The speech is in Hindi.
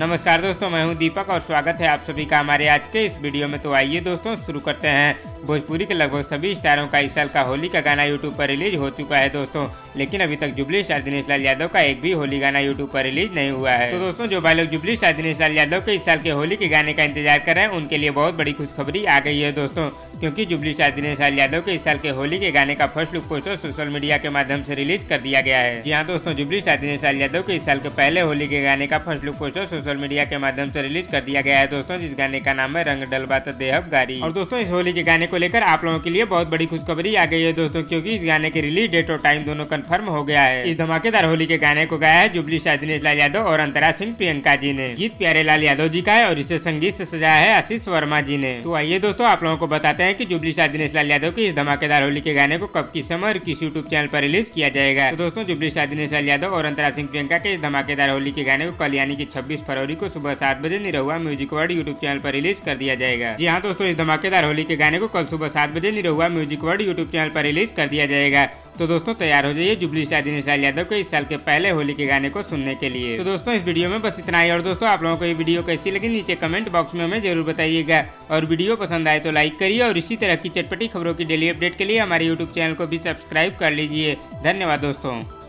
नमस्कार दोस्तों, मैं हूँ दीपक और स्वागत है आप सभी का हमारे आज के इस वीडियो में। तो आइए दोस्तों, शुरू करते हैं। भोजपुरी के लगभग सभी स्टारों का इस साल का होली का गाना यूट्यूब पर रिलीज़ हो चुका है दोस्तों। लेकिन अभी तक जुबली स्टार दिनेश लाल यादव का एक भी होली गाना यूट्यूब पर रिलीज़ नहीं हुआ है। तो दोस्तों, जो भाई लोग जुबली स्टार दिनेश लाल यादव के इस साल के होली के गाने का इंतज़ार कर रहे हैं, उनके लिए बहुत बड़ी खुशखबरी आ गई है दोस्तों। क्योंकि जुबली स्टार दिनेश लाल यादव के इस साल के होली के गाने का first look poster social media के माध्यम से रिलीज़ कर दिया गया है। जी हाँ दोस्तों, जुबली स्टार दिनेश लाल यादव के इस साल के पहले होली के गाने का first look poster social media के माध्यम से रिलीज़ कर दिया गया है दोस्तों, जिस गाने का नाम है रंग डलबात देहब गारी। और दोस्तों, इस होली के गाने को लेकर आप लोगों के लिए बहुत बड़ी खुशखबरी आ गई है दोस्तों, क्योंकि इस गाने के रिलीज़ डेट और टाइम दोनों कंफर्म हो गया है। इस धमाकेदार होली के गाने को गाया है जुबली शाह, दिनेश लाल यादव और अंतरा सिंह प्रियंका जी ने। गीत प्यारे लाल यादव जी का है और इसे संगीत से सजाया है आशीष वर्मा जी ने। तो आइए दोस्तों, आप लोगों को बताते हैं की जुबली शाह, दिनेश लाल यादव की इस धमाकेदार होली के गाने को कब किस समय और किस यूट्यूब चैनल पर रिलीज़ किया जाएगा? तो दोस्तों, जुबली शाह, दिनेश लाल यादव और अंतरा सिंह प्रियंका के इस धमाकेदार होली के गाने को कल यानी की छब्बीस फरवरी को सुबह सात बजे Nirahua music world YouTube channel पर रिलीज़ कर दिया जाएगा। जी हाँ दोस्तों, इस धमाकेदार होली के गाने को कल सुबह सात बजे Nirahua music world YouTube channel पर रिलीज़ कर दिया जाएगा। तो दोस्तों, तैयार हो जाइए जुबली शाह, दिनेश लाल यादव के इस साल के पहले होली के गाने को सुनने के लिए। तो दोस्तों, इस वीडियो में बस इतना ही। और दोस्तों, आप लोगों को ये वीडियो कैसी लगी, नीचे कमेंट बॉक्स में हमें ज़रूर बताइएगा। और वीडियो पसंद आए तो लाइक करिए और इसी तरह की चटपटी खबरों की डेली अपडेट के लिए हमारे यूट्यूब चैनल को भी सब्सक्राइब कर लीजिए। धन्यवाद दोस्तों।